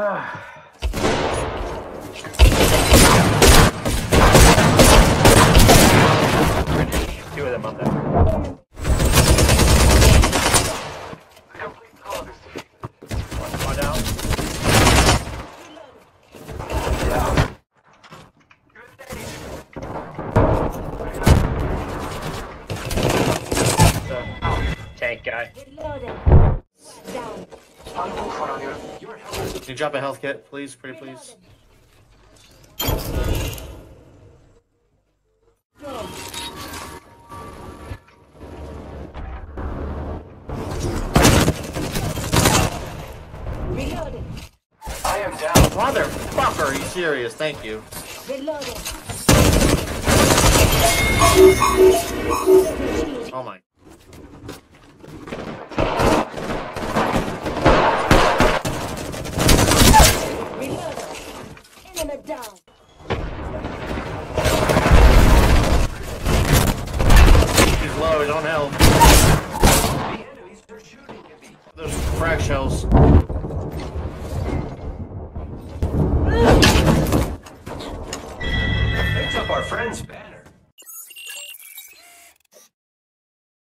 Two of them up there. One, one down. The tank guy. Reloading. Down. Can you drop a health kit, please? Pretty please. I am down. Motherfucker, are you serious? Thank you. Reloading. Oh, He's low, he's on health. Those frag shells. They took our friends back.